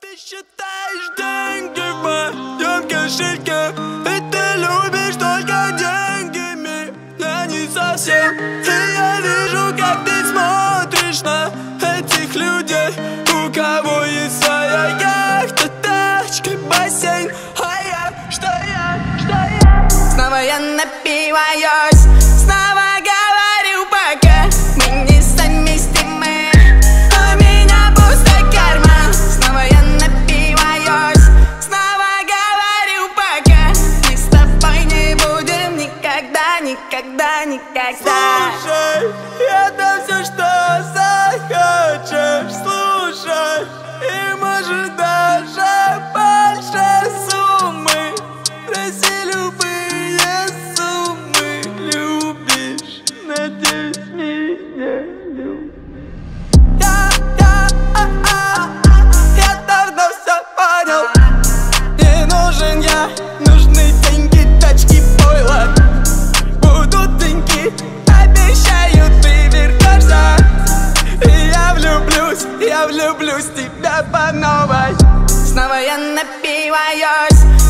ты считаешь деньги в моем кошельке И ты любишь только деньгами, а не совсем. И я вижу, как ты смотришь на этих людей У кого есть своя яхта, тачка, бассейн. А я, что я, что я? Снова я напиваюсь никогда, никогда, Слушай, это все, что захочешь. Слушай, и может даже больше суммы. Проси любые суммы. Любишь, надеюсь, новой Снова я напиваюсь